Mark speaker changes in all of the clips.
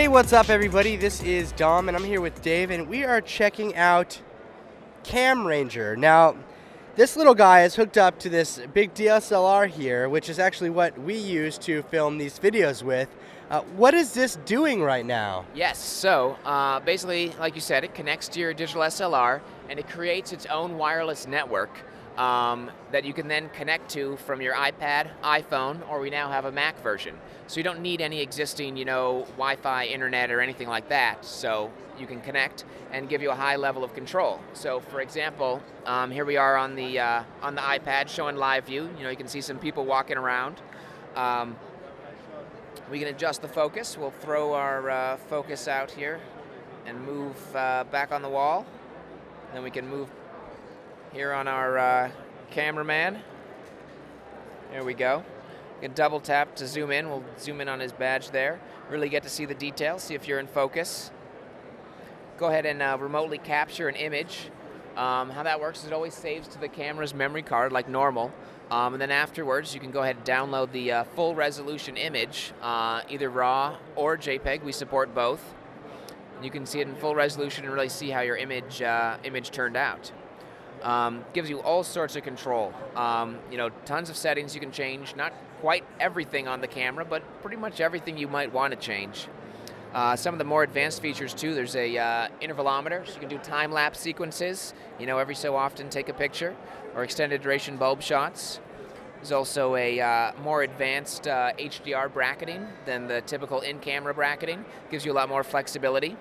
Speaker 1: Hey, what's up, everybody? This is Dom, and I'm here with Dave, and we are checking out CamRanger. Now, this little guy is hooked up to this big DSLR here, which is actually what we use to film these videos with. Uh, what is this doing right now?
Speaker 2: Yes, so uh, basically, like you said, it connects to your digital SLR and it creates its own wireless network um, that you can then connect to from your iPad, iPhone, or we now have a Mac version. So you don't need any existing, you know, Wi-Fi, internet, or anything like that. So you can connect and give you a high level of control. So for example, um, here we are on the uh, on the iPad showing live view. You know, you can see some people walking around. Um, we can adjust the focus. We'll throw our uh, focus out here and move uh, back on the wall. Then we can move here on our uh, cameraman. There we go. You can double tap to zoom in. We'll zoom in on his badge there. Really get to see the details, see if you're in focus. Go ahead and uh, remotely capture an image. Um, how that works is it always saves to the camera's memory card like normal. Um, and then afterwards, you can go ahead and download the uh, full resolution image, uh, either RAW or JPEG. We support both. You can see it in full resolution and really see how your image uh, image turned out. Um, gives you all sorts of control. Um, you know, tons of settings you can change. Not quite everything on the camera, but pretty much everything you might want to change. Uh, some of the more advanced features too. There's a uh, intervalometer, so you can do time lapse sequences. You know, every so often take a picture, or extended duration bulb shots. There's also a uh, more advanced HDR uh, bracketing than the typical in-camera bracketing. Gives you a lot more flexibility.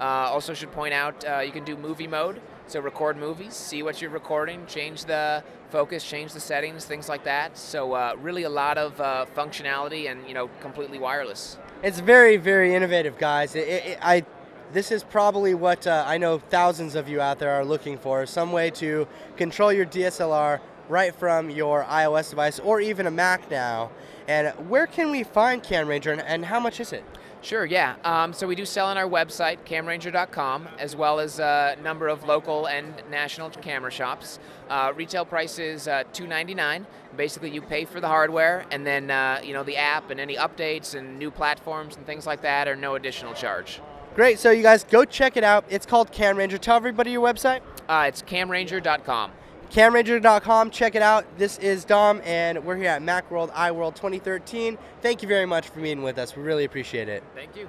Speaker 2: Uh, also should point out uh, you can do movie mode, so record movies, see what you're recording, change the focus, change the settings, things like that. So uh, really a lot of uh, functionality and you know completely wireless.
Speaker 1: It's very very innovative, guys. It, it, I this is probably what I know thousands of you out there are looking for: some way to control your DSLR right from your iOS device or even a Mac now. And where can we find CamRanger and, and how much is it?
Speaker 2: Sure, yeah. Um, so we do sell on our website, camranger.com, as well as a number of local and national camera shops. Uh, retail price is uh, 299. Basically, you pay for the hardware, and then uh, you know the app and any updates and new platforms and things like that are no additional charge.
Speaker 1: Great. So you guys go check it out. It's called CamRanger. Tell everybody your website.
Speaker 2: Uh, it's camranger.com
Speaker 1: CamRanger.com, check it out. This is Dom, and we're here at MacWorld iWorld 2013. Thank you very much for meeting with us. We really appreciate it.
Speaker 2: Thank you.